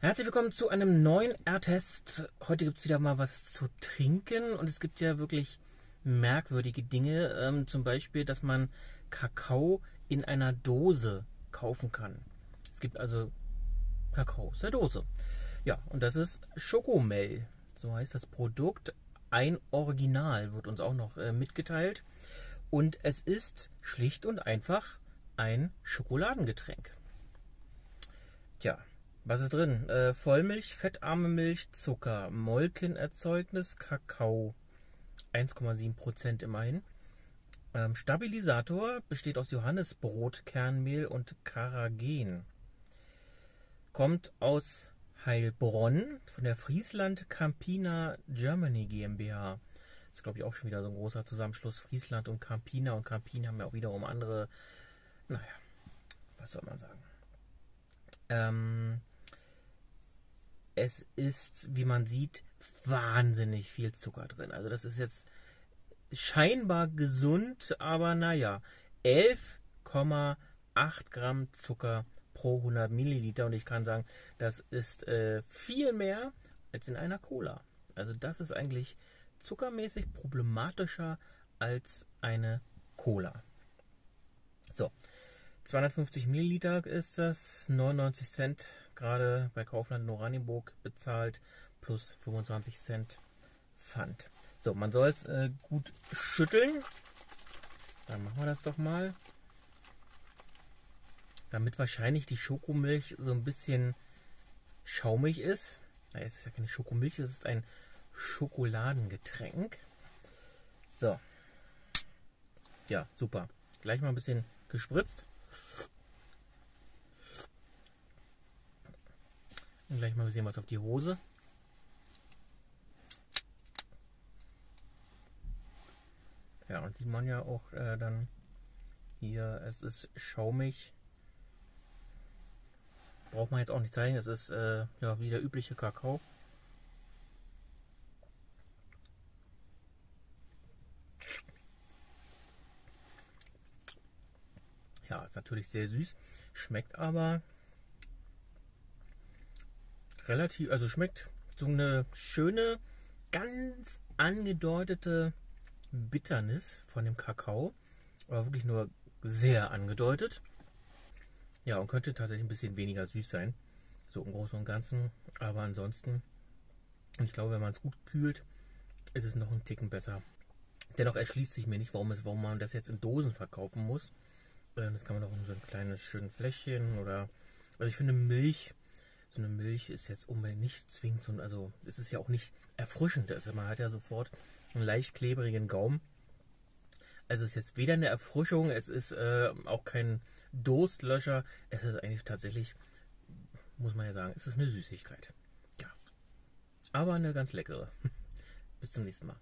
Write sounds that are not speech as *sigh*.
Herzlich willkommen zu einem neuen R-Test. Heute gibt es wieder mal was zu trinken und es gibt ja wirklich merkwürdige Dinge. Ähm, zum Beispiel, dass man Kakao in einer Dose kaufen kann. Es gibt also Kakao aus der Dose. Ja, und das ist Schokomel. So heißt das Produkt. Ein Original wird uns auch noch äh, mitgeteilt. Und es ist schlicht und einfach ein Schokoladengetränk. Tja, was ist drin? Äh, Vollmilch, fettarme Milch, Zucker, Molkenerzeugnis, Kakao. 1,7% immerhin. Ähm, Stabilisator besteht aus Johannisbrot, Kernmehl und Karagen. Kommt aus Heilbronn von der Friesland Campina Germany GmbH. Das ist, glaube ich, auch schon wieder so ein großer Zusammenschluss. Friesland und Campina. Und Campina haben ja auch wiederum andere. Naja, was soll man sagen? Ähm, es ist, wie man sieht, wahnsinnig viel Zucker drin. Also das ist jetzt scheinbar gesund, aber naja, 11,8 Gramm Zucker pro 100 Milliliter und ich kann sagen, das ist äh, viel mehr als in einer Cola. Also das ist eigentlich zuckermäßig problematischer als eine Cola. So, 250 Milliliter ist das, 99 Cent gerade bei Kaufland in Oranienburg bezahlt, plus 25 Cent Pfand. So, man soll es äh, gut schütteln. Dann machen wir das doch mal. Damit wahrscheinlich die Schokomilch so ein bisschen schaumig ist. Na, es ist ja keine Schokomilch, es ist ein Schokoladengetränk. So. Ja, super. Gleich mal ein bisschen gespritzt. Und gleich mal bisschen was auf die Hose. Ja, und sieht man ja auch äh, dann hier, es ist schaumig. Braucht man jetzt auch nicht zeigen, es ist äh, ja wie der übliche Kakao. Ja, ist natürlich sehr süß, schmeckt aber relativ, also schmeckt so eine schöne, ganz angedeutete Bitternis von dem Kakao. Aber wirklich nur sehr angedeutet. Ja, und könnte tatsächlich ein bisschen weniger süß sein. So im Großen und Ganzen. Aber ansonsten, ich glaube, wenn man es gut kühlt, ist es noch ein Ticken besser. Dennoch erschließt sich mir nicht, warum, es, warum man das jetzt in Dosen verkaufen muss. Ähm, das kann man auch in so ein kleines schönes Fläschchen oder. Also ich finde Milch eine Milch ist jetzt unbedingt nicht zwingend so, also es ist ja auch nicht erfrischend. Also man hat ja sofort einen leicht klebrigen Gaumen. Also es ist jetzt weder eine Erfrischung, es ist äh, auch kein Durstlöscher. Es ist eigentlich tatsächlich, muss man ja sagen, es ist eine Süßigkeit. Ja. Aber eine ganz leckere. *laughs* Bis zum nächsten Mal.